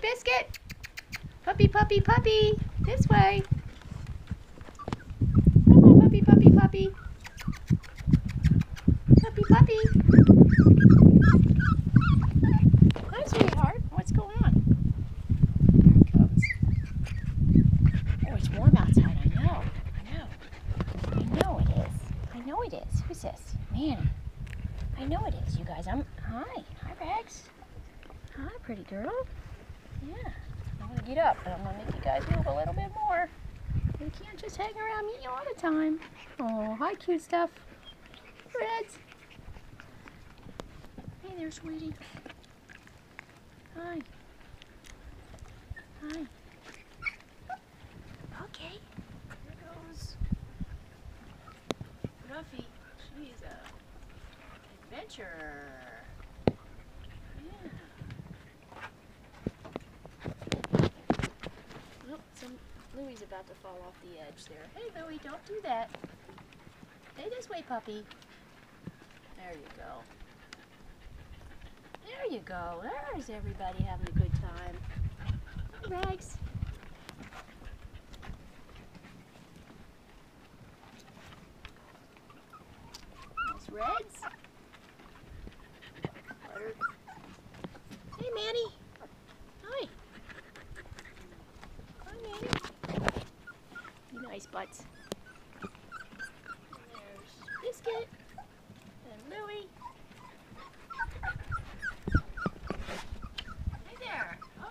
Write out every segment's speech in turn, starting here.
Biscuit. Puppy, puppy, puppy. This way. Come on, puppy, puppy, puppy. Puppy, puppy. Hi, sweetheart. What's going on? Here it comes. Oh, it's warm outside. I know. I know. I know it is. I know it is. Who's this? Manny. I know it is, you guys. I'm. Hi. Hi, Rex. Pretty girl. Yeah. I'm gonna get up, but I'm gonna make you guys move a little bit more. You can't just hang around me all the time. Oh, hi, cute stuff. Reds. Hey there, sweetie. Hi. Hi. Okay. Here goes Ruffy. She's a adventurer. Yeah. Oh, some Louie's about to fall off the edge there. Hey Louie, don't do that. Stay this way, puppy. There you go. There you go. There's everybody having a good time. Hi, Rex. Nice reds. Butter. Hey, Manny. Hi. Hi, Manny. And there's Biscuit and Louie. Hey there. Oh.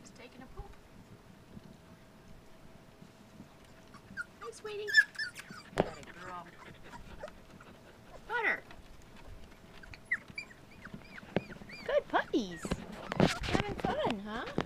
She's taking a poop. Hi, sweetie. Good puppies. Having fun, huh?